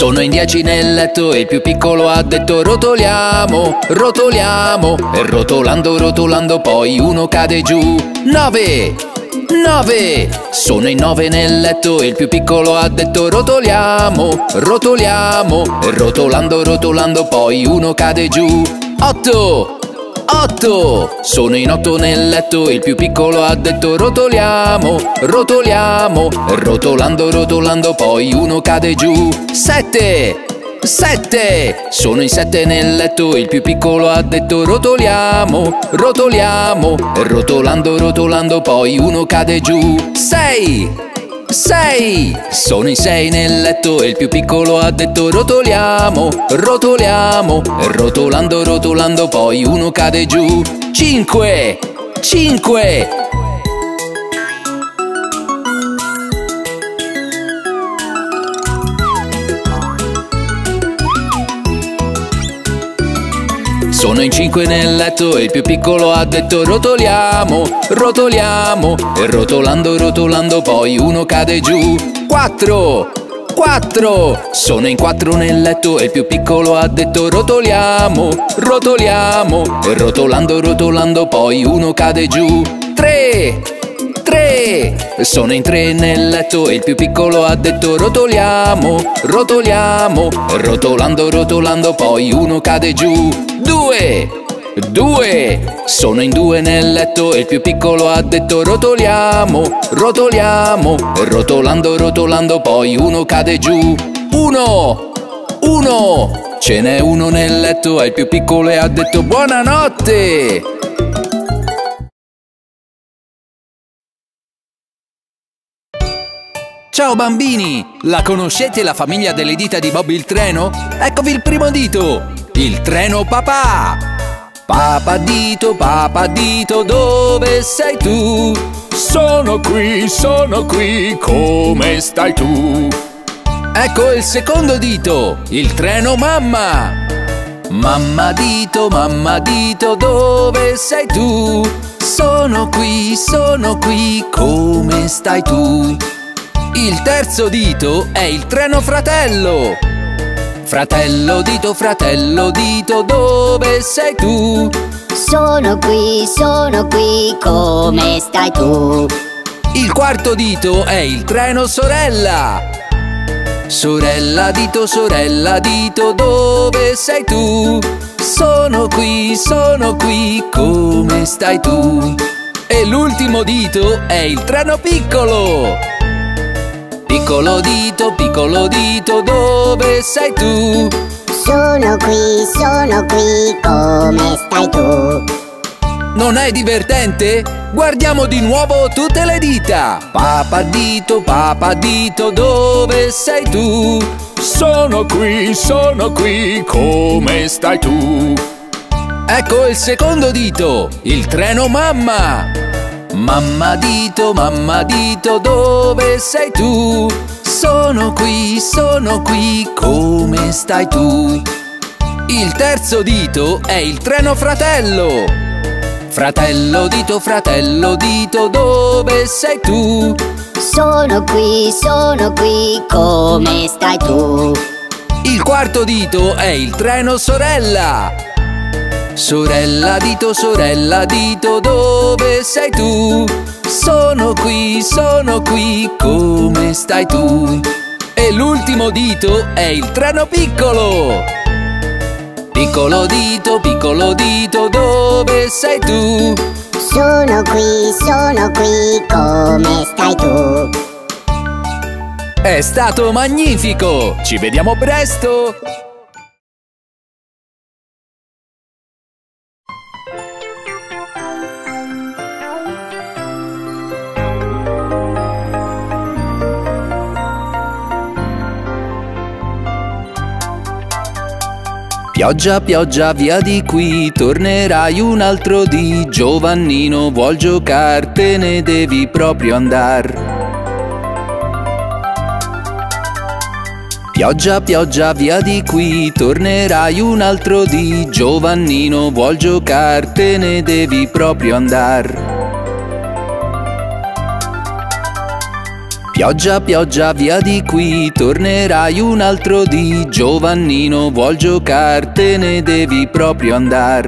Sono in dieci nel letto e il più piccolo ha detto rotoliamo, rotoliamo. E rotolando, rotolando poi uno cade giù. Nove, nove. Sono in nove nel letto e il più piccolo ha detto rotoliamo, rotoliamo. E rotolando, rotolando poi uno cade giù. Otto, Otto! Sono in otto nel letto il più piccolo ha detto rotoliamo, rotoliamo Rotolando, rotolando poi uno cade giù Sette! Sette! Sono in sette nel letto il più piccolo ha detto rotoliamo, rotoliamo Rotolando, rotolando poi uno cade giù Sei! Sei! Sono in sei nel letto e il più piccolo ha detto rotoliamo, rotoliamo Rotolando, rotolando poi uno cade giù Cinque! Cinque! Sono in cinque nel letto e il più piccolo ha detto rotoliamo, rotoliamo E rotolando, rotolando poi uno cade giù Quattro! Quattro! Sono in quattro nel letto e il più piccolo ha detto rotoliamo, rotoliamo E rotolando, rotolando poi uno cade giù Tre! Tre! Sono in tre nel letto e il più piccolo ha detto rotoliamo, rotoliamo Rotolando, rotolando poi uno cade giù Due! Due! Sono in due nel letto e il più piccolo ha detto rotoliamo, rotoliamo Rotolando, rotolando poi uno cade giù Uno! Uno! Ce n'è uno nel letto e il più piccolo e ha detto buonanotte! Ciao bambini! La conoscete la famiglia delle dita di Bob il treno? Eccovi il primo dito! Il treno papà! Papà dito, papà dito, dove sei tu? Sono qui, sono qui, come stai tu? Ecco il secondo dito! Il treno mamma! Mamma dito, mamma dito, dove sei tu? Sono qui, sono qui, come stai tu? Il terzo dito è il treno fratello. Fratello dito, fratello dito, dove sei tu? Sono qui, sono qui, come stai tu? Il quarto dito è il treno sorella. Sorella dito, sorella dito, dove sei tu? Sono qui, sono qui, come stai tu? E l'ultimo dito è il treno piccolo. Piccolo dito, piccolo dito, dove sei tu? Sono qui, sono qui, come stai tu? Non è divertente? Guardiamo di nuovo tutte le dita! Papa dito, papa dito, dove sei tu? Sono qui, sono qui, come stai tu? Ecco il secondo dito, il treno mamma! Mamma dito, mamma dito, dove sei tu? Sono qui, sono qui, come stai tu? Il terzo dito è il treno fratello. Fratello dito, fratello dito, dove sei tu? Sono qui, sono qui, come stai tu? Il quarto dito è il treno sorella. Sorella dito, sorella dito, dove sei tu? Sono qui, sono qui, come stai tu? E l'ultimo dito è il treno piccolo. Piccolo dito, piccolo dito, dove sei tu? Sono qui, sono qui, come stai tu? È stato magnifico! Ci vediamo presto! Pioggia, pioggia, via di qui, tornerai un altro di Giovannino vuol giocar, te ne devi proprio andar. Pioggia, pioggia, via di qui, tornerai un altro di Giovannino vuol giocar, te ne devi proprio andar. Pioggia, pioggia, via di qui, tornerai un altro di Giovannino vuol giocare, te ne devi proprio andar.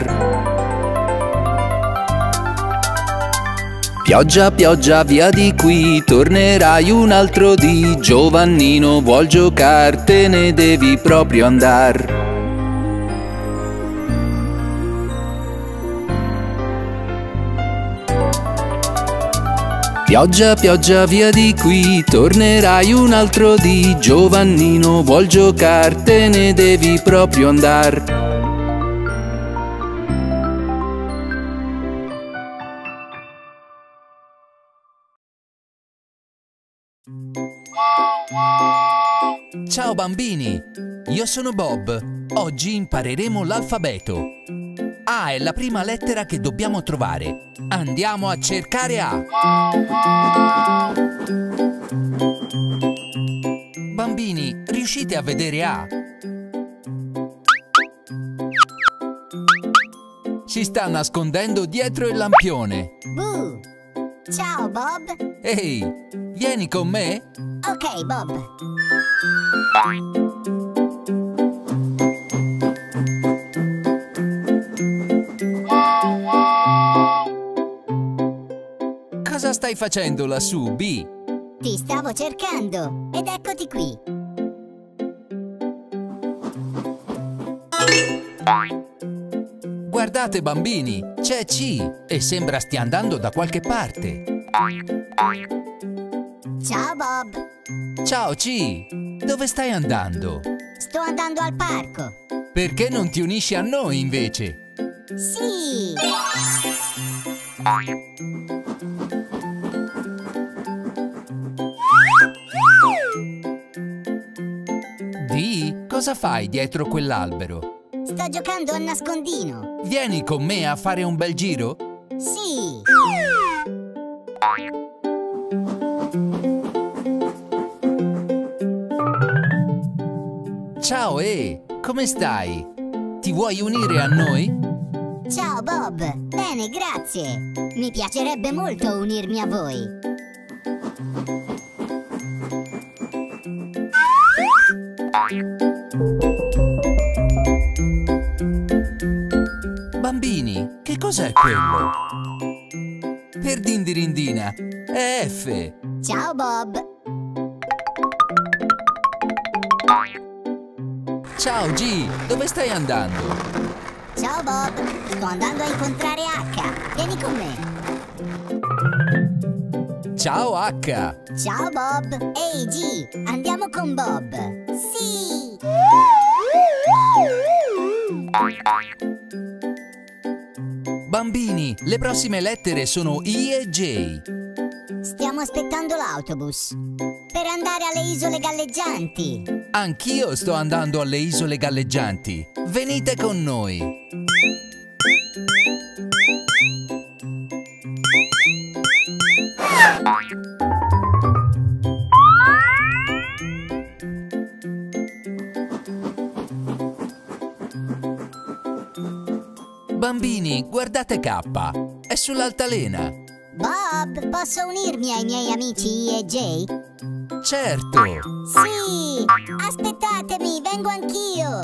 Pioggia, pioggia, via di qui, tornerai un altro di Giovannino vuol giocare, te ne devi proprio andar. Pioggia, pioggia, via di qui, tornerai un altro di Giovannino vuol giocare, te ne devi proprio andar. Ciao bambini, io sono Bob. Oggi impareremo l'alfabeto. A è la prima lettera che dobbiamo trovare. Andiamo a cercare A. Bambini, riuscite a vedere A? Si sta nascondendo dietro il lampione. Boo! Ciao Bob! Ehi, vieni con me? Ok Bob! Cosa stai facendo lassù, B? Ti stavo cercando ed eccoti qui! Guardate bambini, c'è C e sembra stia andando da qualche parte. Ciao Bob! Ciao C, dove stai andando? Sto andando al parco! Perché non ti unisci a noi invece? Sì! Cosa fai dietro quell'albero? Sto giocando a nascondino! Vieni con me a fare un bel giro? Sì! Ciao E, come stai? Ti vuoi unire a noi? Ciao Bob! Bene, grazie! Mi piacerebbe molto unirmi a voi! Quello? Per dindirindina, è F. Ciao Bob! Ciao G, dove stai andando? Ciao Bob! Sto andando a incontrare H! Vieni con me! Ciao H. Ciao Bob! Ehi G! Andiamo con Bob! Sì! Bambini, le prossime lettere sono I e J. Stiamo aspettando l'autobus per andare alle isole galleggianti. Anch'io sto andando alle isole galleggianti. Venite con noi. Bambini, guardate K. È sull'altalena. Bob, posso unirmi ai miei amici I e J? Certo. Sì! Aspettatemi, vengo anch'io!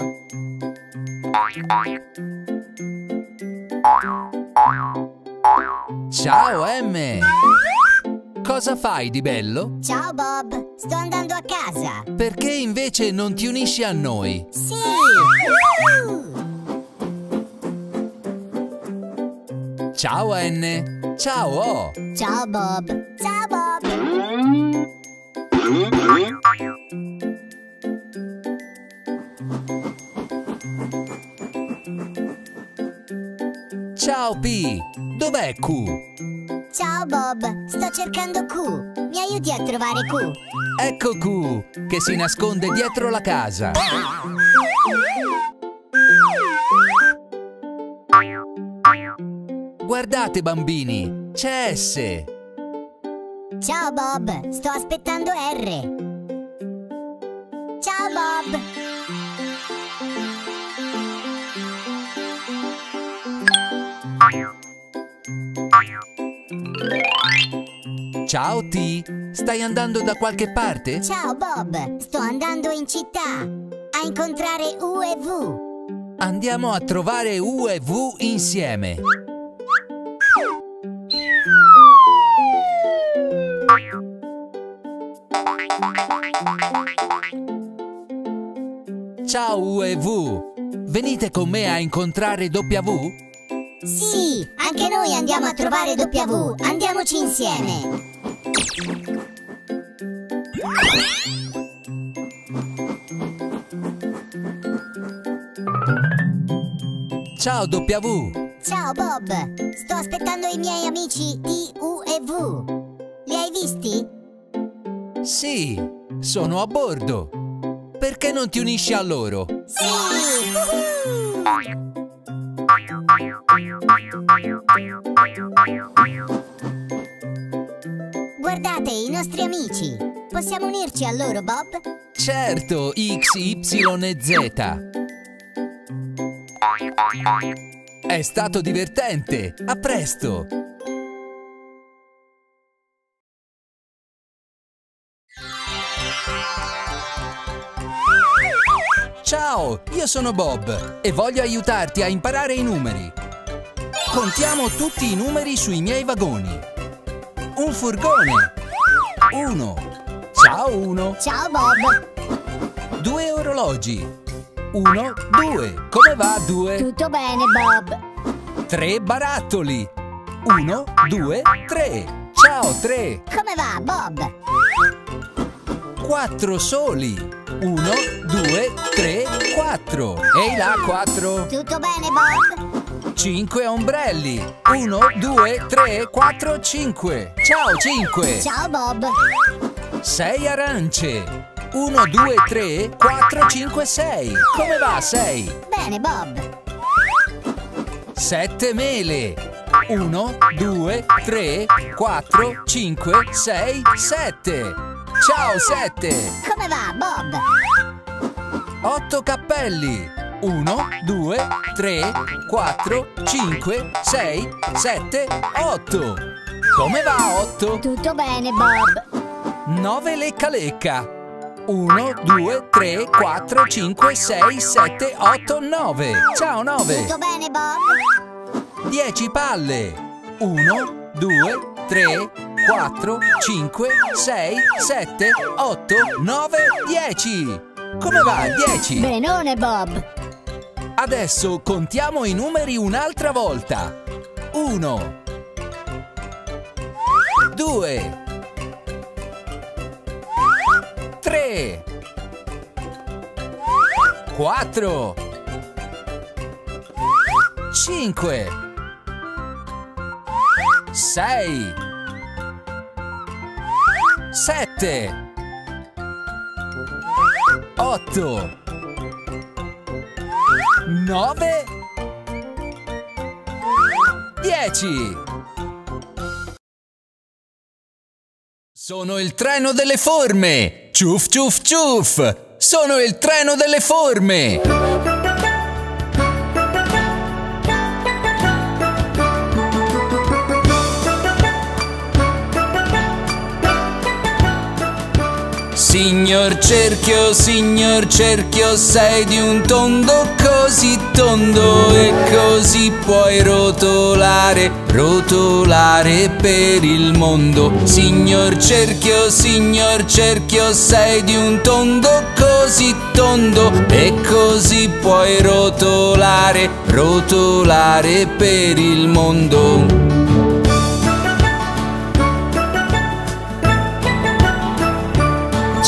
Ciao M. Cosa fai di bello? Ciao Bob, sto andando a casa! Perché invece non ti unisci a noi? Sì! Ciao N. Ciao O. Ciao Bob! Ciao Bob! Ciao P. Dov'è Q? Ciao Bob, sto cercando Q. Mi aiuti a trovare Q? Ecco Q, che si nasconde dietro la casa. Guardate bambini, c'è S. Ciao Bob, sto aspettando R. Ciao Bob! Ciao T, stai andando da qualche parte? Ciao Bob, sto andando in città a incontrare U e V. Andiamo a trovare U e V insieme. Ciao U e V, venite con me a incontrare W? Sì, anche noi andiamo a trovare W. Andiamoci insieme. Ciao W, Ciao Bob, sto aspettando i miei amici T, U e V. Li hai visti? sì, sono a bordo. Perché non ti unisci a loro? Sì! Guardate, i nostri amici. Possiamo unirci a loro, Bob? Certo, X, Y e Z. È stato divertente. A presto. Ciao, io sono Bob e voglio aiutarti a imparare i numeri. Contiamo tutti i numeri sui miei vagoni. Un furgone. Uno. Ciao uno. Ciao Bob! Due orologi. Uno, due. Come va due? Tutto bene, Bob? Tre barattoli. Uno, due, tre. Ciao tre. Come va, Bob? Quattro soli. Uno, due, tre, quattro. Ehi là, quattro. Tutto bene, Bob? Cinque ombrelli. Uno, due, tre, quattro, cinque. Ciao cinque. Ciao Bob! Sei arance. Uno, due, tre, quattro, cinque, sei. Come va sei? Bene, Bob! Sette mele. Uno, due, tre, quattro, cinque, sei, sette. Ciao sette. Come va, Bob? Otto cappelli. Uno, due, tre, quattro, cinque, sei, sette, otto. Come va otto? Tutto bene, Bob! Nove lecca lecca. Uno, due, tre, quattro, cinque, sei, sette, otto, nove. Ciao nove. Tutto bene, Bob? Dieci palle. Uno, due, tre, quattro, cinque, sei, sette, otto, nove, dieci. Come va? Dieci. Benone, Bob! Adesso contiamo i numeri un'altra volta. Uno. Due. Tre. Quattro. Cinque. Sei. Sette. Otto. 9 10 Sono il treno delle forme! Ciuff ciuff ciuff! Sono il treno delle forme! Signor cerchio, signor cerchio, sei di un tondo così tondo e così puoi rotolare, rotolare per il mondo. Signor cerchio, signor cerchio, sei di un tondo così tondo e così puoi rotolare, rotolare per il mondo.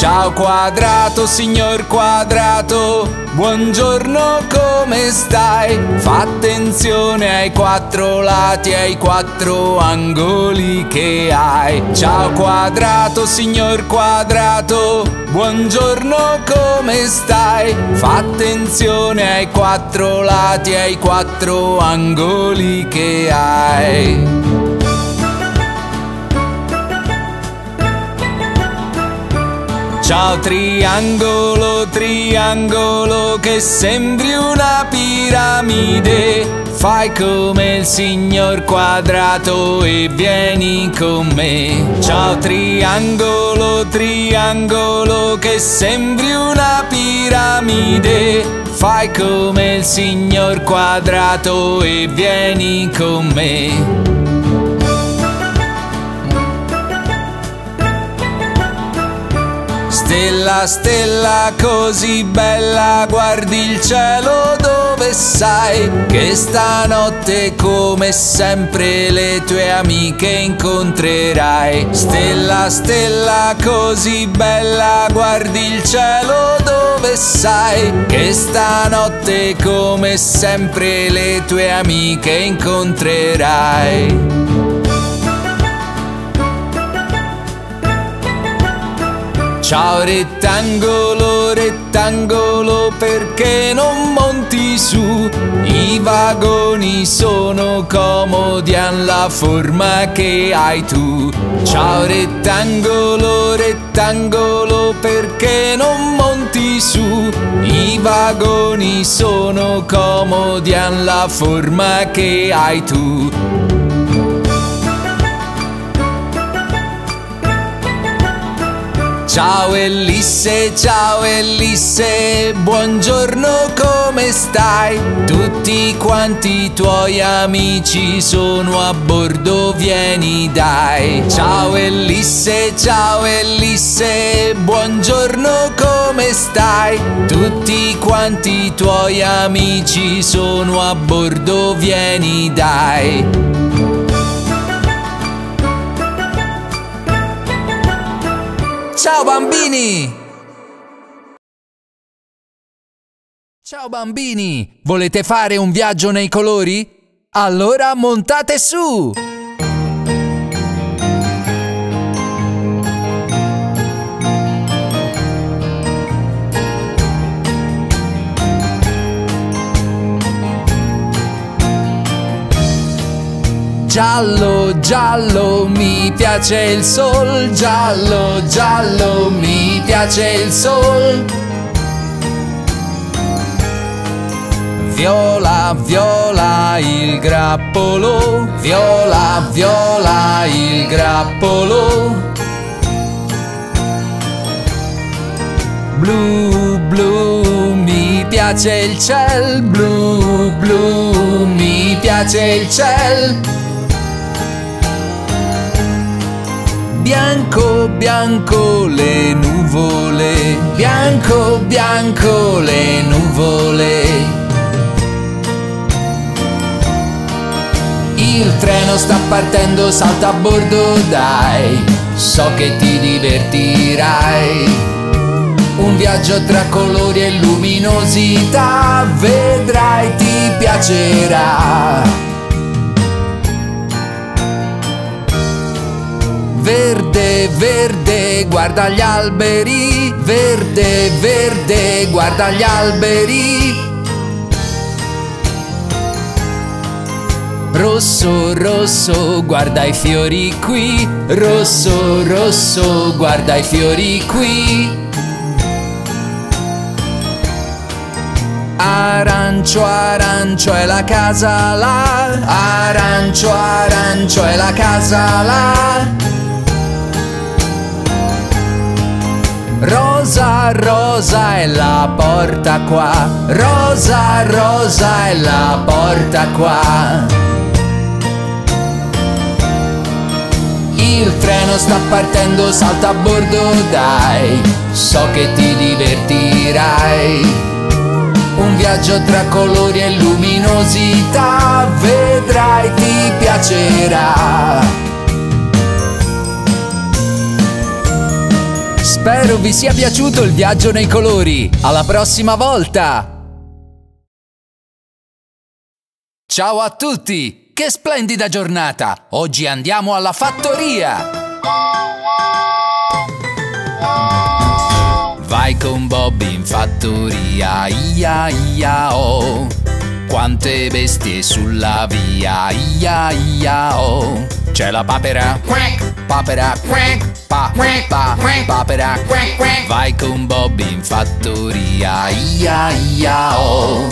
Ciao quadrato, signor quadrato, buongiorno, come stai? Fa attenzione ai quattro lati, ai quattro angoli che hai. Ciao quadrato, signor quadrato, buongiorno, come stai? Fa attenzione ai quattro lati, ai quattro angoli che hai. Ciao triangolo, triangolo che sembri una piramide. Fai come il signor quadrato e vieni con me. Ciao triangolo, triangolo che sembri una piramide. Fai come il signor quadrato e vieni con me. Stella, stella così bella, guardi il cielo dove sai che stanotte come sempre le tue amiche incontrerai. Stella, stella così bella, guardi il cielo dove sai che stanotte come sempre le tue amiche incontrerai. Ciao rettangolo, rettangolo, perché non monti su? I vagoni sono comodi, hanno la forma che hai tu. Ciao rettangolo, rettangolo, perché non monti su? I vagoni sono comodi, hanno la forma che hai tu. Ciao Elisse, ciao Elisse, buongiorno come stai? Tutti quanti i tuoi amici sono a bordo, vieni dai. Ciao Elisse, ciao Elisse, buongiorno come stai? Tutti quanti i tuoi amici sono a bordo, vieni dai. Ciao bambini! Ciao bambini! Volete fare un viaggio nei colori? Allora montate su! Giallo, giallo, mi piace il sol, giallo, giallo, mi piace il sol. Viola, viola il grappolo, viola, viola il grappolo. Blu, blu, mi piace il ciel, blu, blu, mi piace il ciel. Bianco, bianco le nuvole, bianco, bianco le nuvole. Il treno sta partendo, salta a bordo, dai, so che ti divertirai. Un viaggio tra colori e luminosità, vedrai ti piacerà. Verde, verde, guarda gli alberi, verde, verde, guarda gli alberi. Rosso, rosso, guarda i fiori qui, rosso, rosso, guarda i fiori qui. Arancio, arancio è la casa là, arancio, arancio è la casa là. Rosa, rosa è la porta qua. Rosa, rosa è la porta qua. Il treno sta partendo, salta a bordo, dai. So che ti divertirai. Un viaggio tra colori e luminosità, vedrai ti piacerà. Spero vi sia piaciuto il viaggio nei colori. Alla prossima volta! Ciao a tutti! Che splendida giornata! Oggi andiamo alla fattoria! Vai con Bob in fattoria, ia ia oh! quante bestie sulla via, ia ia oh. C'è la papera, quack, papera, quack, pa, quack, pa, quack, papera, quack, quack. Vai con Bob in fattoria, ia ia oh.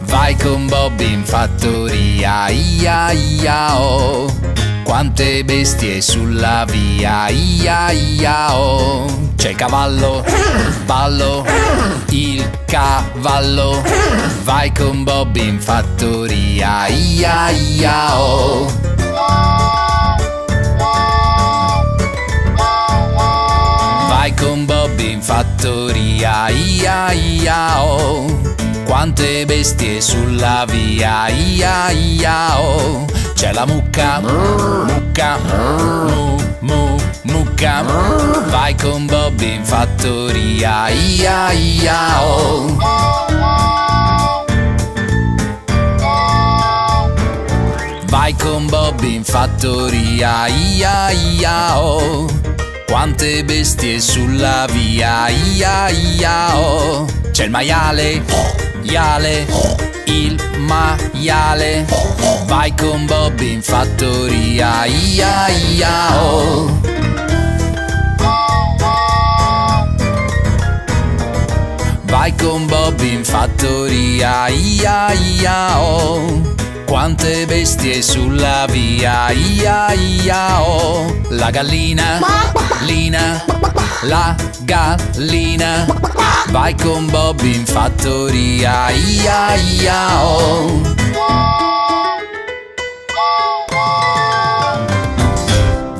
Vai con Bob in fattoria, ia ia oh. Quante bestie sulla via, ia ia oh. C'è il cavallo, ballo, il cavallo. Vai con Bob in fattoria, ia ia oh. Vai con Bob in fattoria, ia ia oh. Quante bestie sulla via, ia ia oh. C'è la mucca, mucca, mu mu mucca. Vai con Bob in fattoria, ia ia oh. Vai con Bob in fattoria, ia ia oh. Quante bestie sulla via, ia ia oh. C'è il maiale, iale, il maiale. Vai con Bob in fattoria, ia ia oh. Vai con Bob in fattoria, ia ia oh. Quante bestie sulla via, ia ia oh. La gallina, lina, la gallina. Vai con Bob in fattoria, ia ia oh.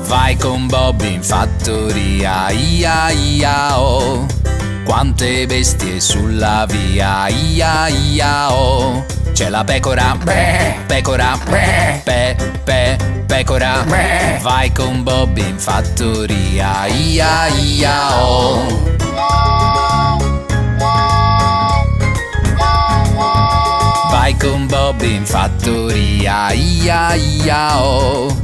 Vai con Bob in fattoria, ia ia oh. Quante bestie sulla via, ia ia oh. C'è la pecora, pecora, pe, pe, pecora. Vai con Bob in fattoria, ia ia oh. Vai con Bob in fattoria, ia ia oh.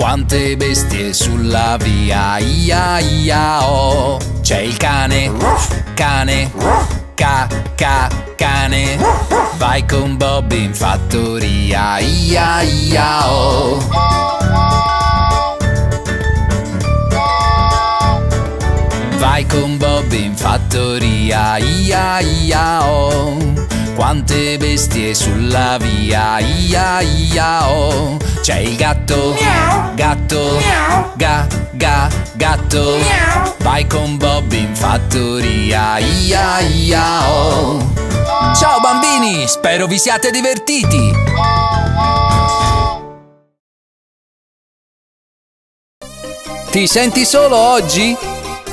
Quante bestie sulla via, ia ia oh. C'è il cane, cane, ca ca cane. Vai con Bob in fattoria, ia ia oh. Vai con Bob in fattoria, ia ia oh. Quante bestie sulla via, ia ia oh. C'è il gatto, gatto, ga ga gatto. Vai con Bob in fattoria, ia ia oh. Ciao bambini, spero vi siate divertiti. Ti senti solo oggi?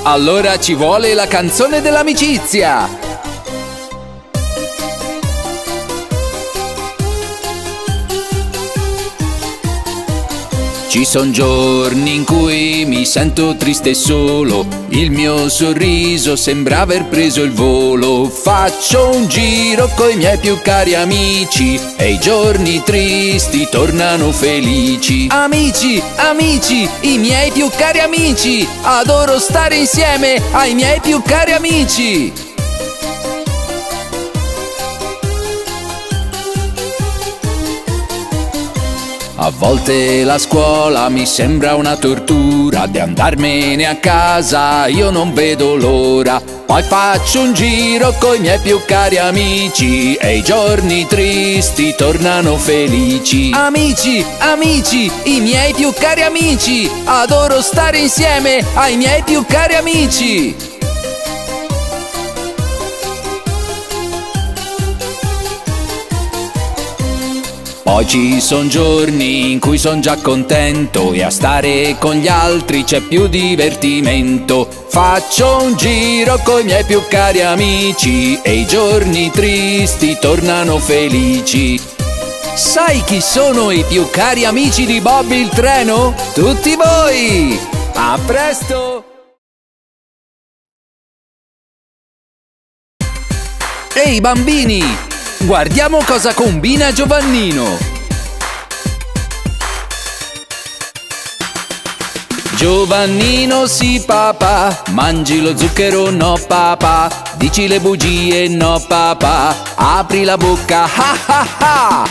Allora ci vuole la canzone dell'amicizia! Ci son giorni in cui mi sento triste e solo, il mio sorriso sembra aver preso il volo. Faccio un giro coi miei più cari amici e i giorni tristi tornano felici. Amici, amici, i miei più cari amici, adoro stare insieme ai miei più cari amici. A volte la scuola mi sembra una tortura Di andarmene a casa io non vedo l'ora. Poi faccio un giro coi miei più cari amici E i giorni tristi tornano felici. Amici, amici, i miei più cari amici Adoro stare insieme ai miei più cari amici Poi ci son giorni in cui son già contento e a stare con gli altri c'è più divertimento. Faccio un giro coi miei più cari amici e i giorni tristi tornano felici. Sai chi sono i più cari amici di Bob il treno? Tutti voi! A presto! Ehi bambini! Guardiamo cosa combina Giovannino! Giovannino sì papà, mangi lo zucchero no papà, dici le bugie no papà, apri la bocca ha ha ha!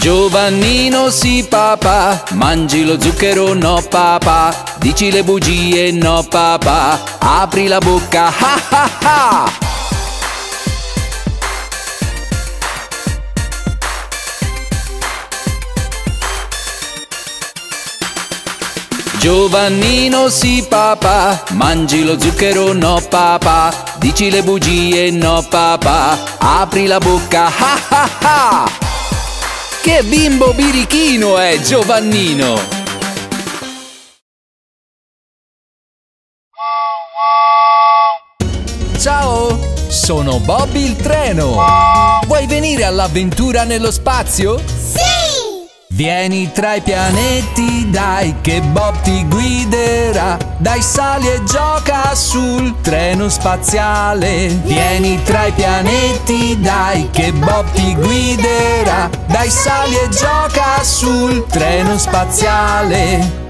Giovannino sì papà, mangi lo zucchero no papà, Dici le bugie, no papà, apri la bocca, ha ha ha! Giovannino sì papà, mangi lo zucchero no papà, dici le bugie no papà, apri la bocca ha ha ha! Che bimbo birichino è Giovannino! Ciao, sono Bobby il treno! Vuoi venire all'avventura nello spazio? Sì! Vieni tra i pianeti, dai che Bob ti guiderà. Dai sali e gioca sul treno spaziale. Vieni tra i pianeti, dai che Bob ti guiderà. Dai sali e gioca sul treno spaziale.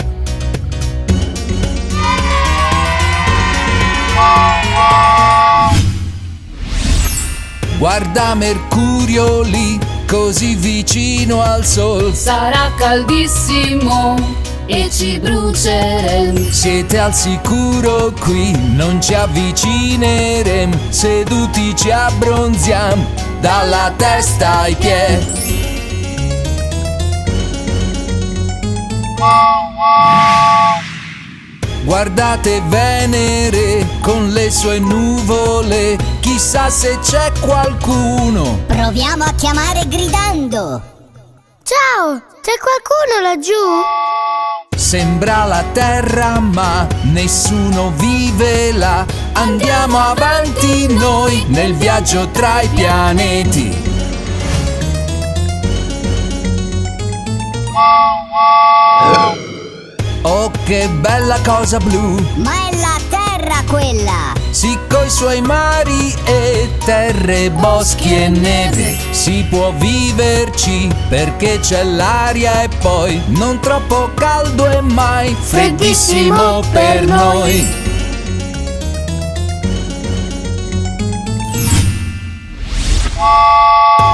Guarda Mercurio lì, così vicino al sol. Sarà caldissimo e ci bruceremo. Siete al sicuro qui, non ci avvicineremo. Seduti ci abbronziamo, dalla testa ai piedi. Guardate Venere con le sue nuvole, chissà se c'è qualcuno. Proviamo a chiamare gridando. Ciao, c'è qualcuno laggiù? Sembra la terra ma nessuno vive là. Andiamo avanti noi nel viaggio tra i pianeti. Oh che bella cosa blu! Ma è la terra quella! Sì, coi suoi mari e terre, boschi e neve Si può viverci perché c'è l'aria e poi Non troppo caldo e mai freddissimo per noi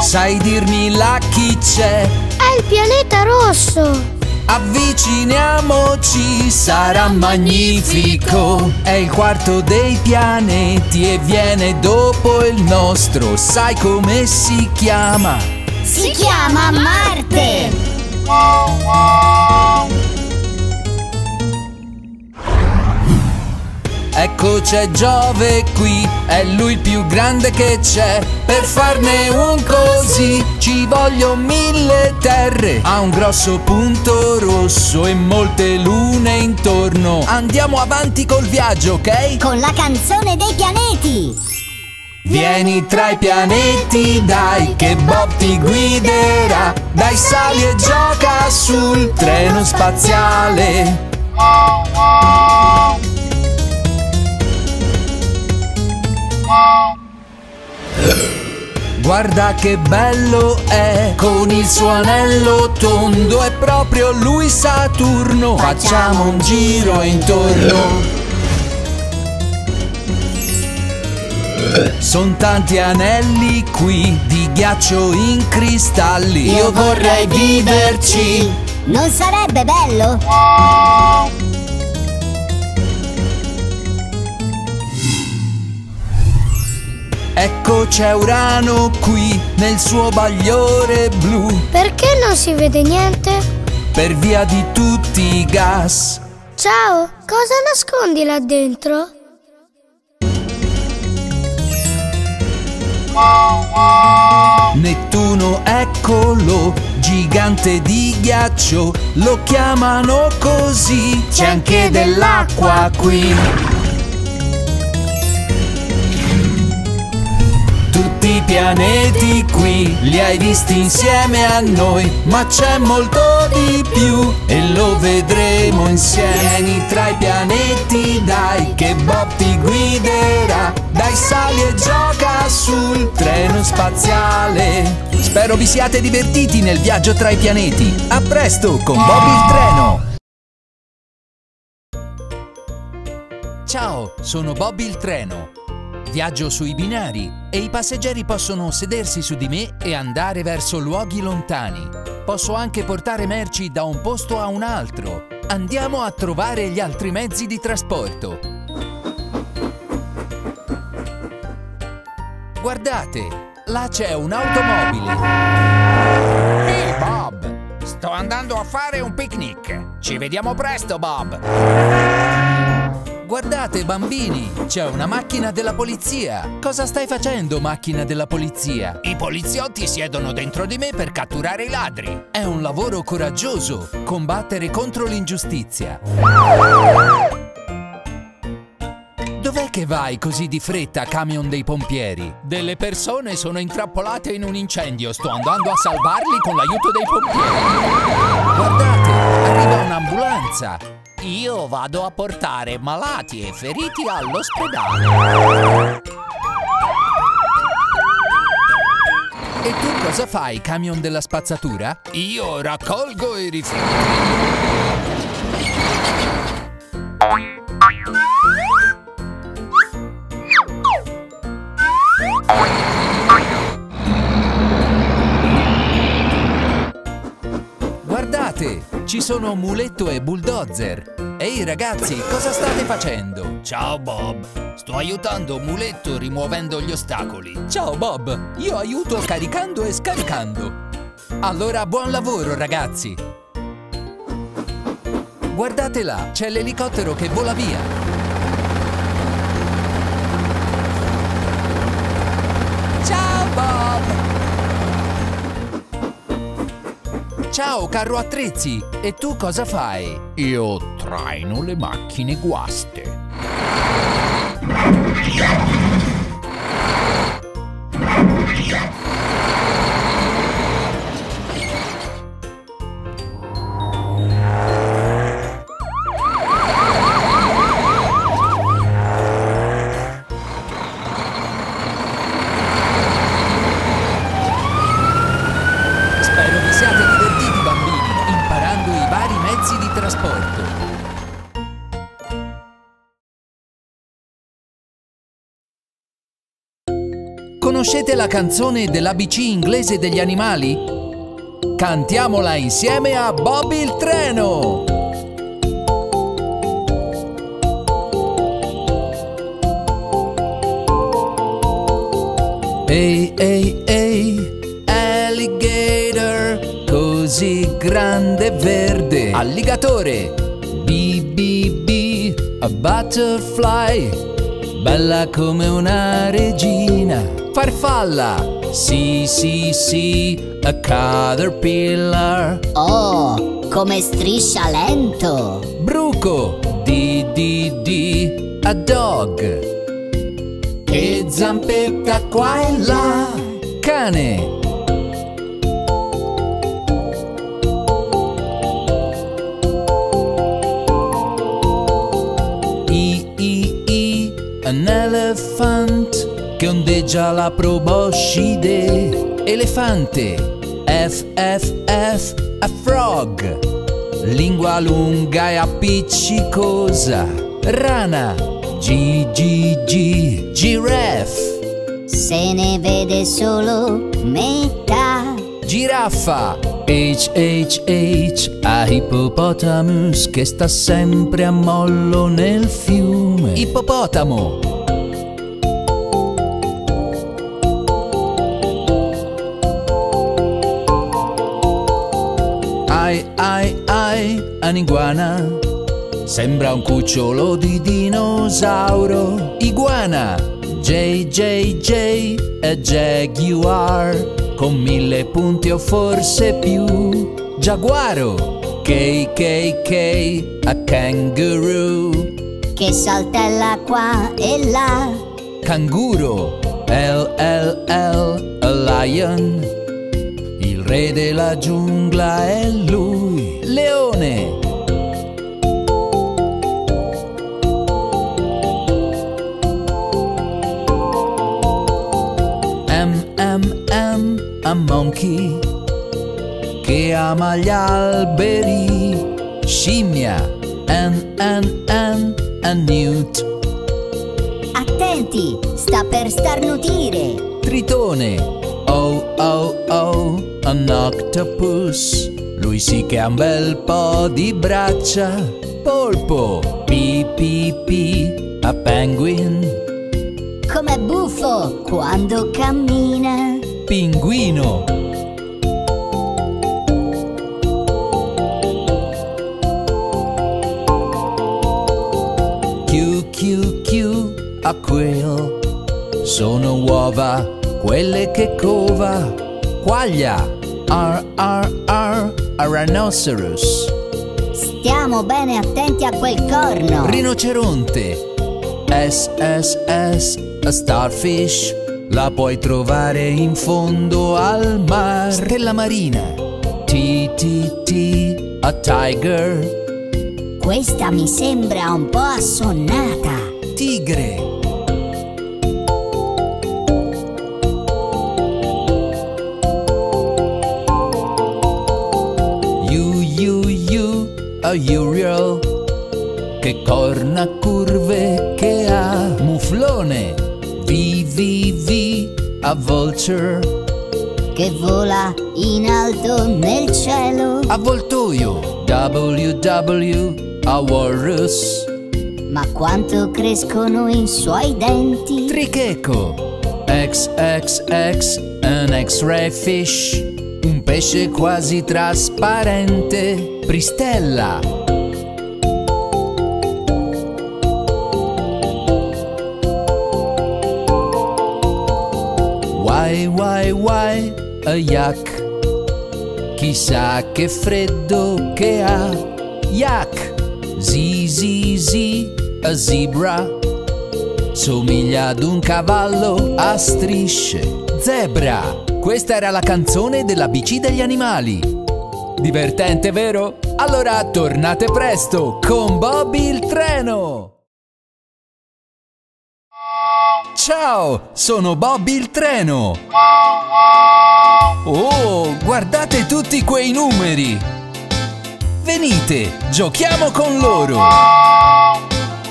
Sai dirmi là chi c'è? È il pianeta rosso! Avviciniamoci, sarà magnifico. È il quarto dei pianeti e viene dopo il nostro. Sai come si chiama? Si chiama Marte! Ecco c'è Giove qui, è lui il più grande che c'è. Per farne un così ci voglio mille terre. Ha un grosso punto rosso e molte lune intorno. Andiamo avanti col viaggio, ok? Con la canzone dei pianeti! Vieni tra i pianeti, dai che Bob ti guiderà. Dai sali e gioca sul treno spaziale. Guarda che bello è, con il suo anello tondo, è proprio lui Saturno. Facciamo un giro intorno. Son tanti anelli qui di ghiaccio in cristalli. Io vorrei viverci. Non sarebbe bello? Ecco c'è Urano qui nel suo bagliore blu. Perché non si vede niente? Per via di tutti i gas. Ciao, cosa nascondi là dentro? Nettuno eccolo, gigante di ghiaccio, lo chiamano così. C'è anche dell'acqua qui. Tutti i pianeti qui li hai visti insieme a noi, ma c'è molto di più e lo vedremo insieme. Vieni tra i pianeti, dai che Bob ti guiderà. Dai sali e gioca sul treno spaziale. Spero vi siate divertiti nel viaggio tra i pianeti. A presto con Bob il treno. Ciao, sono Bobby il treno. Viaggio sui binari e i passeggeri possono sedersi su di me e andare verso luoghi lontani. Posso anche portare merci da un posto a un altro. Andiamo a trovare gli altri mezzi di trasporto. Guardate, là c'è un'automobile. Ehi Bob, Sto andando a fare un picnic. Ci vediamo presto, Bob. Guardate, bambini, c'è una macchina della polizia. Cosa stai facendo, macchina della polizia? I poliziotti siedono dentro di me per catturare i ladri. È un lavoro coraggioso, combattere contro l'ingiustizia. Dov'è che vai così di fretta, camion dei pompieri? Delle persone sono intrappolate in un incendio. Sto andando a salvarli con l'aiuto dei pompieri. Guardate, arriva un'ambulanza. Io vado a portare malati e feriti all'ospedale. E tu cosa fai, camion della spazzatura? Io raccolgo i rifiuti. Guardate, ci sono Muletto e Bulldozer. Ehi ragazzi, cosa state facendo? Ciao Bob. Sto aiutando Muletto rimuovendo gli ostacoli. Ciao Bob, io aiuto caricando e scaricando. Allora buon lavoro ragazzi. Guardate là, c'è l'elicottero che vola via. Ciao carro attrezzi, e tu cosa fai? Io traino le macchine guaste. Spero Conoscete la canzone dell'ABC inglese degli animali? Cantiamola insieme a Bobby il treno! Ehi, ehi, ehi, alligator, così grande e verde. Alligatore, B, B, B, a butterfly, bella come una regina. Farfalla, sì, sì, sì, a caterpillar. Oh, come striscia lento! Bruco, D, D, D, a dog. Che zampetta qua e là. Cane. Elephant che ondeggia la proboscide. Elefante. F, F, F, a frog. Lingua lunga e appiccicosa. Rana. G, G, G, giraffe. Se ne vede solo metà. Giraffa. H, H, H, a hippopotamus che sta sempre a mollo nel fiume. Ippopotamo. Ai, un'iguana. Sembra un cucciolo di dinosauro. Iguana. J, J, J, a jaguar. Con mille punti o forse più. Giaguaro. K, K, K, a kangaroo. Che saltella qua e là. Canguro. L, L, L, a lion. Il re della giungla è lui. Leone. M, M, M, a monkey che ama gli alberi. Scimmia. N, N, N, a newt. Attenti, sta per starnutire. Tritone. Oh, oh, oh, un octopus. Lui sì che ha un bel po' di braccia, polpo, PPP a penguin. Com'è buffo quando cammina. Pinguino. QQQ a quel. Sono uova, quelle che cova. Quaglia, ar ar ar a rhinoceros. Stiamo bene attenti a quel corno. Rinoceronte, S S S, a starfish. La puoi trovare in fondo al mar. Stella marina, T T T, a tiger. Questa mi sembra un po' assonnata. Tigre. A Uriel. Che corna curve che ha. Muflone. V, V, V, a vulture. Che vola in alto nel cielo. Avvoltoio. W, W, a walrus. Ma quanto crescono i suoi denti. Tricheco XXX An X-ray fish Un pesce quasi trasparente. Pristella. Why, why, why A yak. Chissà che freddo che ha. Yak. Z, Z, Z A zebra. Somiglia ad un cavallo a strisce. Zebra! Questa era la canzone della BC degli animali. Divertente, vero? Allora tornate presto con Bobby il treno! Ciao, sono Bobby il treno! Oh, guardate tutti quei numeri! Venite, giochiamo con loro!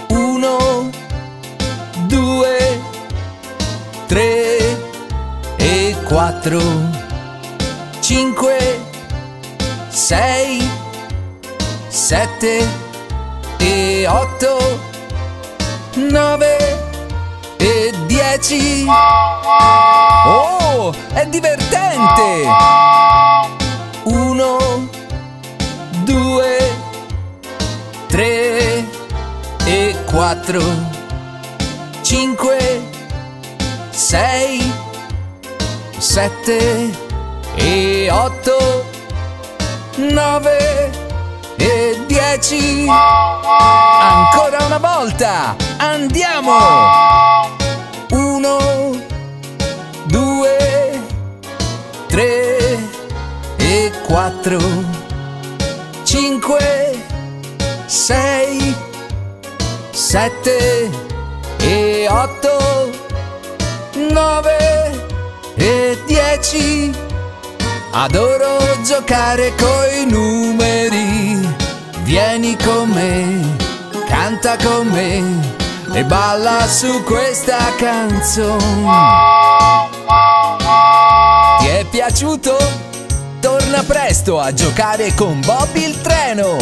Uno, due, tre e quattro, cinque, sei, sette e otto, nove e dieci. Oh, è divertente! Uno, due, tre e quattro. 5, 6, 7 e 8, 9 e 10. Ancora una volta! Andiamo! 1, 2, 3 e 4, 5, 6, 7 e 8, 9 e 10. Adoro giocare coi numeri. Vieni con me, canta con me e balla su questa canzone. Ti è piaciuto? Torna presto a giocare con Bobby il treno!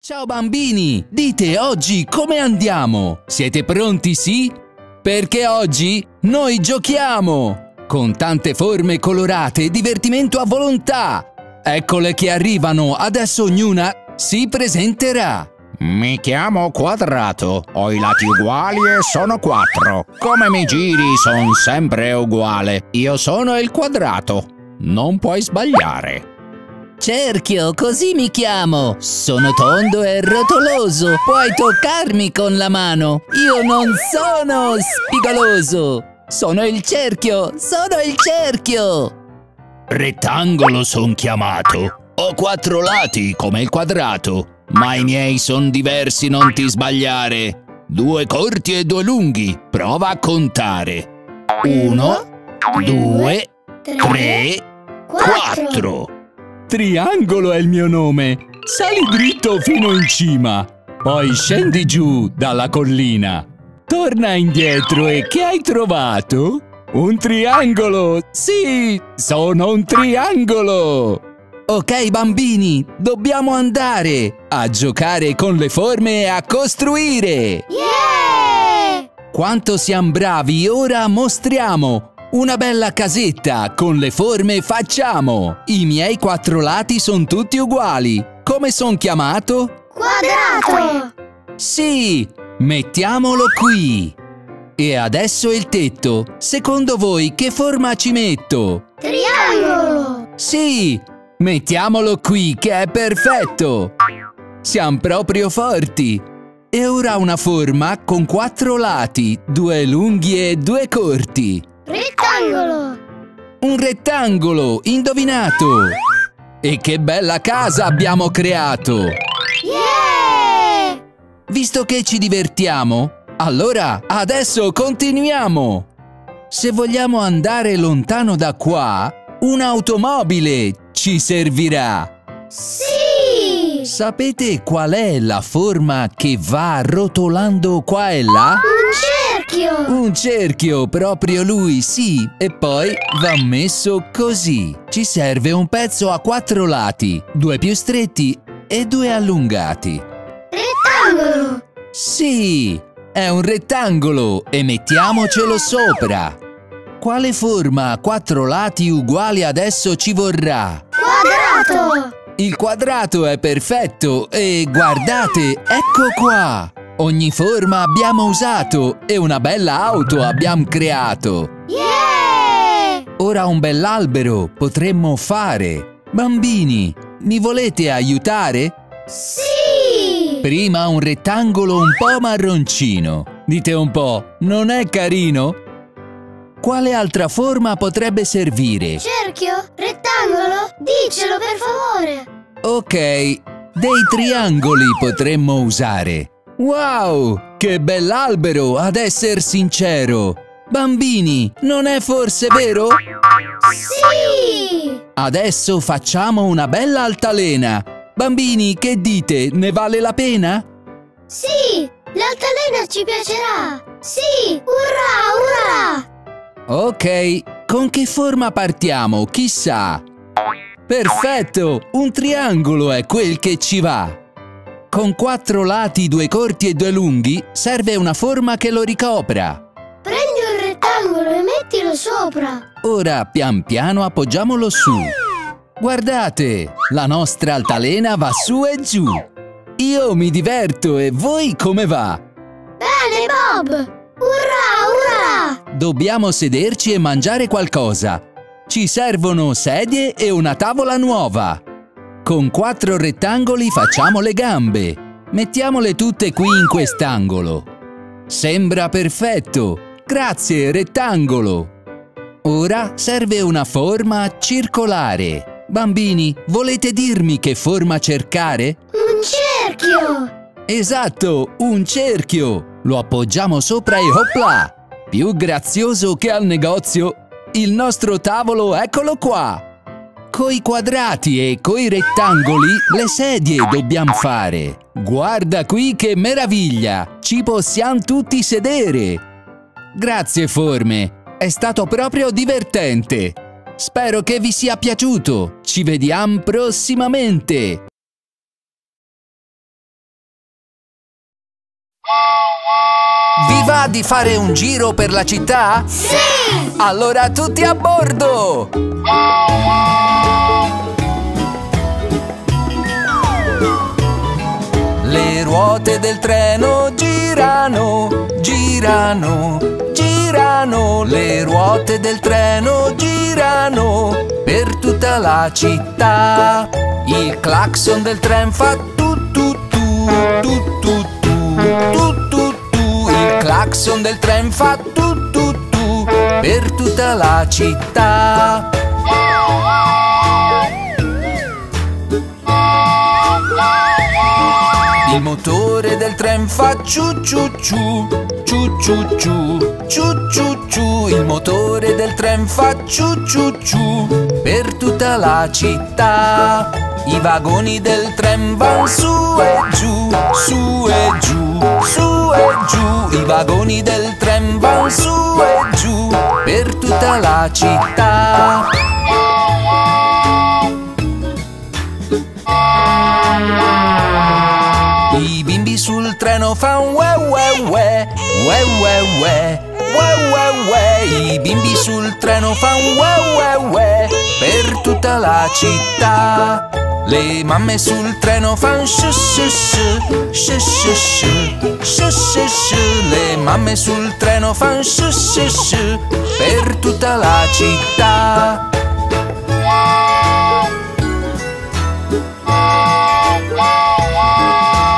Ciao bambini! Dite oggi come andiamo? Siete pronti, sì? Perché oggi noi giochiamo! Con tante forme colorate e divertimento a volontà! Eccole che arrivano, adesso ognuna si presenterà! Mi chiamo Quadrato, ho i lati uguali e sono quattro. Come mi giri son sempre uguale. Io sono il quadrato. Non puoi sbagliare. Cerchio, così mi chiamo. Sono tondo e rotoloso. Puoi toccarmi con la mano. Io non sono spigoloso. Sono il cerchio, sono il cerchio. Rettangolo son chiamato. Ho quattro lati come il quadrato. Ma i miei son diversi, non ti sbagliare. Due corti e due lunghi. Prova a contare. Uno, due, tre, quattro. Triangolo è il mio nome. Sali dritto fino in cima. Poi scendi giù dalla collina. Torna indietro e che hai trovato? Un triangolo! Sì, sono un triangolo! Ok bambini, dobbiamo andare a giocare con le forme e a costruire! Yeah! Quanto siamo bravi, ora mostriamo! Una bella casetta con le forme facciamo! I miei quattro lati sono tutti uguali! Come son chiamato? Quadrato! Sì, mettiamolo qui. E adesso il tetto. Secondo voi che forma ci metto? Triangolo! Sì, mettiamolo qui che è perfetto. Siamo proprio forti. E ora una forma con quattro lati, due lunghi e due corti. Rettangolo! Un rettangolo, indovinato! E che bella casa abbiamo creato! Yeah! Visto che ci divertiamo, allora adesso continuiamo! Se vogliamo andare lontano da qua, un'automobile ci servirà! Sì! Sapete qual è la forma che va rotolando qua e là? Un cerchio! Un cerchio, proprio lui, sì. E poi va messo così. Ci serve un pezzo a quattro lati, due più stretti e due allungati. Rettangolo! Sì, è un rettangolo e mettiamocelo sopra. Quale forma a quattro lati uguali adesso ci vorrà? Quadrato! Il quadrato è perfetto e guardate, ecco qua! Ogni forma abbiamo usato e una bella auto abbiamo creato. Yeah! Ora un bell'albero potremmo fare. Bambini, mi volete aiutare? Sì! Prima un rettangolo un po' marroncino. Dite un po', non è carino? Quale altra forma potrebbe servire? Cerchio? Rettangolo? Dicelo per favore! Ok, dei triangoli potremmo usare. Wow, che bell'albero, ad essere sincero! Bambini, non è forse vero? Sì! Adesso facciamo una bella altalena. Bambini, che dite, ne vale la pena? Sì! L'altalena ci piacerà! Sì! Urrà, urrà! Ok, con che forma partiamo? Chissà! Perfetto! Un triangolo è quel che ci va! Con quattro lati, due corti e due lunghi, serve una forma che lo ricopra. Prendi un rettangolo e mettilo sopra! Ora, pian piano, appoggiamolo su. Guardate, la nostra altalena va su e giù. Io mi diverto e voi come va? Bene, Bob! Urrà, urrà! Dobbiamo sederci e mangiare qualcosa. Ci servono sedie e una tavola nuova. Con quattro rettangoli facciamo le gambe. Mettiamole tutte qui in quest'angolo. Sembra perfetto. Grazie, rettangolo. Ora serve una forma circolare. Bambini, volete dirmi che forma cercare? Un cerchio! Esatto, un cerchio! Lo appoggiamo sopra e hopla! Più grazioso che al negozio! Il nostro tavolo eccolo qua! Coi quadrati e coi rettangoli le sedie dobbiamo fare! Guarda qui che meraviglia! Ci possiamo tutti sedere! Grazie forme! È stato proprio divertente! Spero che vi sia piaciuto! Ci vediamo prossimamente! Vi va di fare un giro per la città? Sì! Allora tutti a bordo! Le ruote del treno girano, girano, girano. Le ruote del treno girano per tutta la città. Il clacson del tren fa tu tu tu, tu tu tu, tu tu. Il clacson del tren fa tu tu tu per tutta la città. Il motore del tren fa ciu ciu ciu, ciu ciu ciu, ciu ciu ciu. Il motore del tren fa ciu ciu ciu per tutta la città. I vagoni del tren van su e giù, su e giù, e giù. I vagoni del tren van su e giù per tutta la città. I bimbi sul treno fan ue ue ue, ue ue ue, ue ue ue. I bimbi sul treno fan ue ue ue per tutta la città. Le mamme sul treno fan shu shu shu Shu shu shu Shu shu shu. Le mamme sul treno fan shu shu shu Per tutta la città.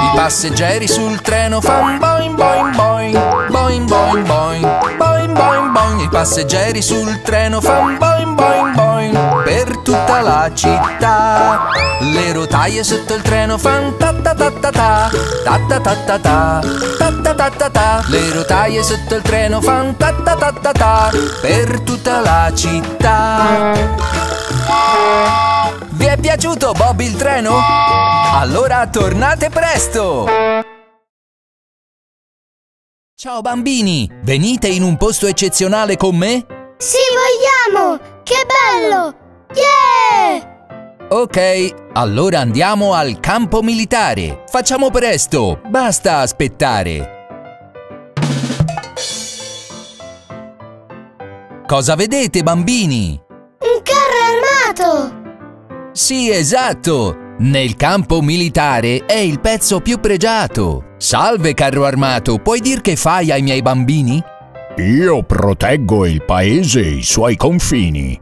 I passeggeri sul treno fan boing boing boing Boing boing boing passeggeri sul treno fan boing boing boing Per tutta la città Le rotaie sotto il treno fan ta ta ta ta Ta ta ta ta ta Ta ta ta ta ta Le rotaie sotto il treno fan ta ta ta ta ta Per tutta la città vi è piaciuto Bob il treno? Allora tornate presto! Ciao bambini! Venite in un posto eccezionale con me? Sì, vogliamo! Che bello! Yeah! Ok, allora andiamo al campo militare. Facciamo presto, basta aspettare. Cosa vedete bambini? Un carro armato! Sì, esatto! Nel campo militare è il pezzo più pregiato. Salve, carro armato, puoi dir che fai ai miei bambini? Io proteggo il paese e i suoi confini.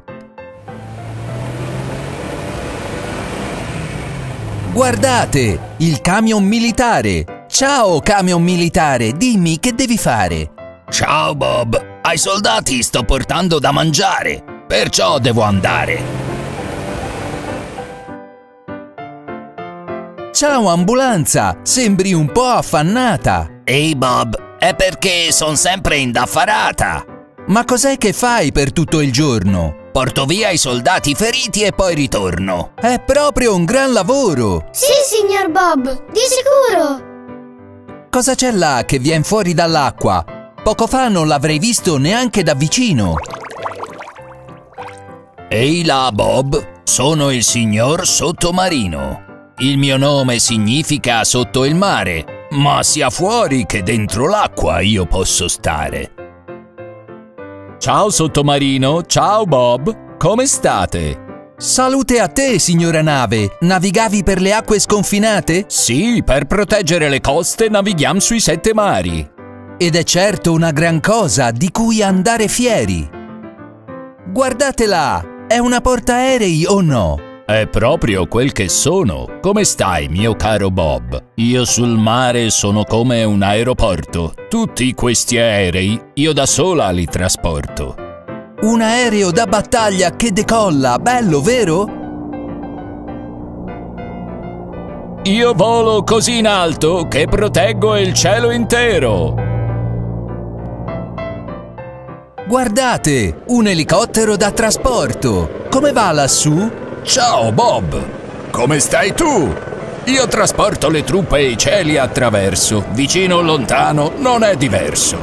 Guardate, il camion militare! Ciao, camion militare, dimmi che devi fare. Ciao Bob, ai soldati sto portando da mangiare, perciò devo andare. Ciao, ambulanza, sembri un po' affannata. Ehi Bob, è perché son sempre indaffarata. Ma cos'è che fai per tutto il giorno? Porto via i soldati feriti e poi ritorno. È proprio un gran lavoro! Sì, signor Bob, di sicuro! Cosa c'è là che vien fuori dall'acqua? Poco fa non l'avrei visto neanche da vicino. Ehi là Bob, sono il signor sottomarino. Il mio nome significa sotto il mare, ma sia fuori che dentro l'acqua io posso stare. Ciao sottomarino, ciao Bob, come state? Salute a te, signora nave! Navigavi per le acque sconfinate? Sì, per proteggere le coste navighiamo sui sette mari. Ed è certo una gran cosa di cui andare fieri. Guardate là, è una portaerei o no? È proprio quel che sono. Come stai, mio caro Bob? Io sul mare sono come un aeroporto. Tutti questi aerei io da sola li trasporto. Un aereo da battaglia che decolla, bello, vero? Io volo così in alto che proteggo il cielo intero. Guardate, un elicottero da trasporto. Come va lassù? Ciao Bob! Come stai tu? Io trasporto le truppe e i cieli attraverso. Vicino o lontano non è diverso.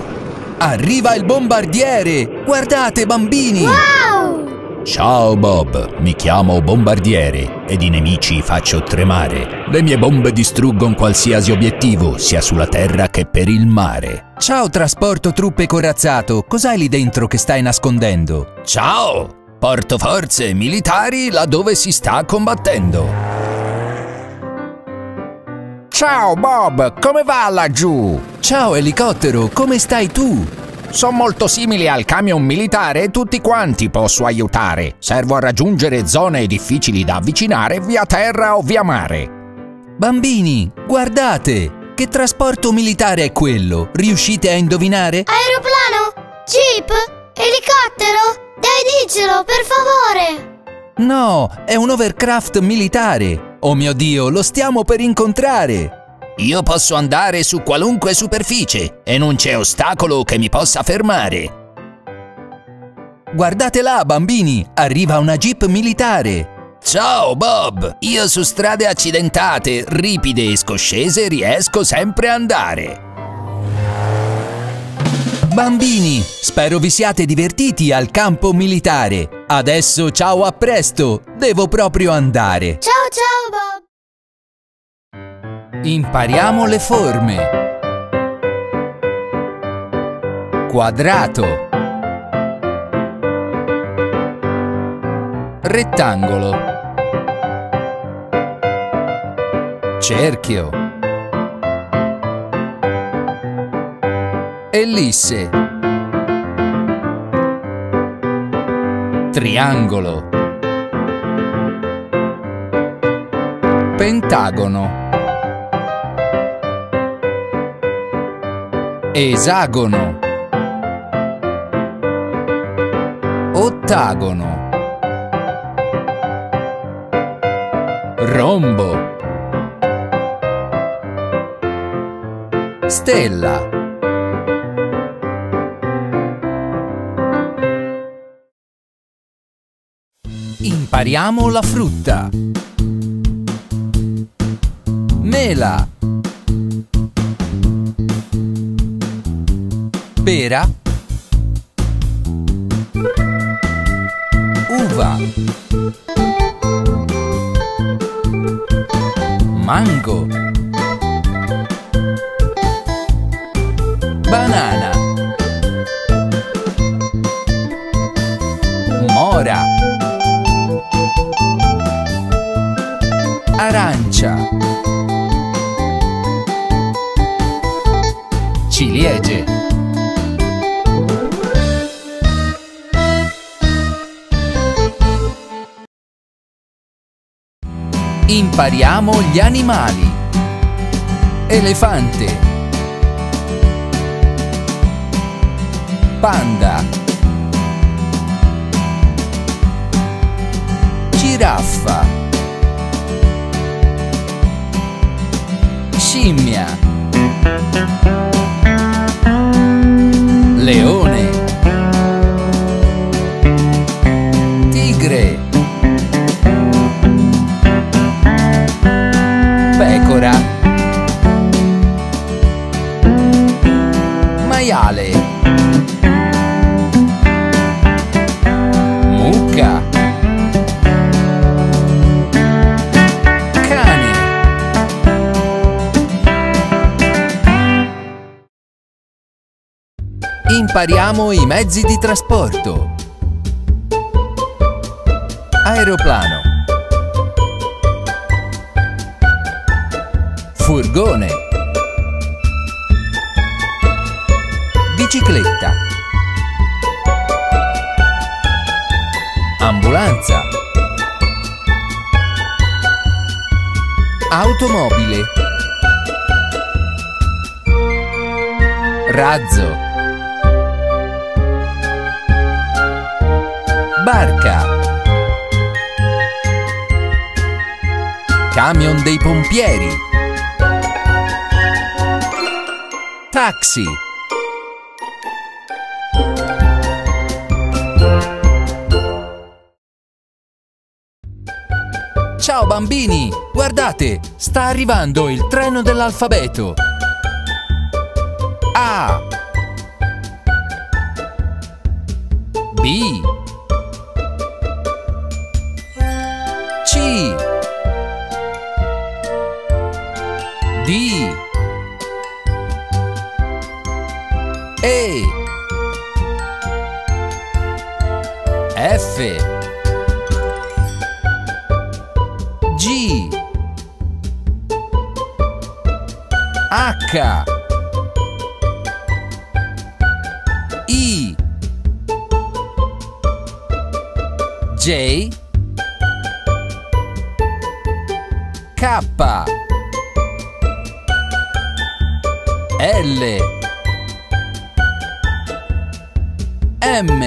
Arriva il bombardiere! Guardate, bambini! Wow! Ciao Bob, mi chiamo Bombardiere ed i nemici faccio tremare. Le mie bombe distruggono qualsiasi obiettivo, sia sulla terra che per il mare. Ciao, trasporto truppe corazzato. Cos'hai lì dentro che stai nascondendo? Ciao! Porto forze militari laddove si sta combattendo. Ciao Bob, come va laggiù? Ciao, elicottero, come stai tu? Sono molto simili al camion militare e tutti quanti posso aiutare. Servo a raggiungere zone difficili da avvicinare via terra o via mare. Bambini, guardate! Che trasporto militare è quello? Riuscite a indovinare? Aeroplano? Jeep? Elicottero? Dai, dicelo, per favore! No, è un overcraft militare. Oh mio Dio, lo stiamo per incontrare. Io posso andare su qualunque superficie e non c'è ostacolo che mi possa fermare. Guardate là, bambini, arriva una jeep militare. Ciao Bob! Io su strade accidentate, ripide e scoscese riesco sempre a andare. Bambini, spero vi siate divertiti al campo militare. Adesso ciao a presto, devo proprio andare. Ciao ciao Bob! Impariamo le forme. Quadrato. Rettangolo. cerchio, ellisse, triangolo, pentagono, esagono, ottagono, rombo, stella. Impariamo la frutta. Mela. Pera. Gli animali. Elefante. Panda. Giraffa. Scimmia. Leone. Impariamo i mezzi di trasporto. Aeroplano. Furgone. Bicicletta. Ambulanza. Automobile. Razzo. Barca. Camion dei pompieri. Taxi. Ciao bambini, guardate, sta arrivando il treno dell'alfabeto. A. B. C. D. E. F. G. H. I. J. L. M.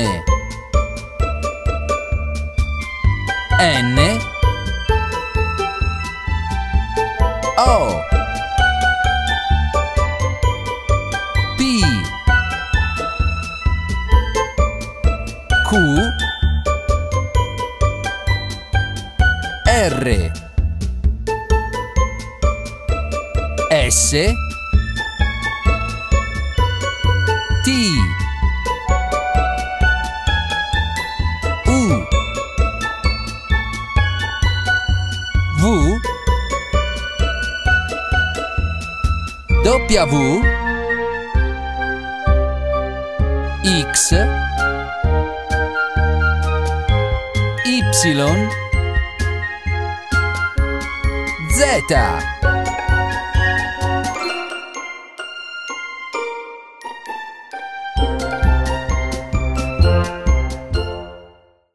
N.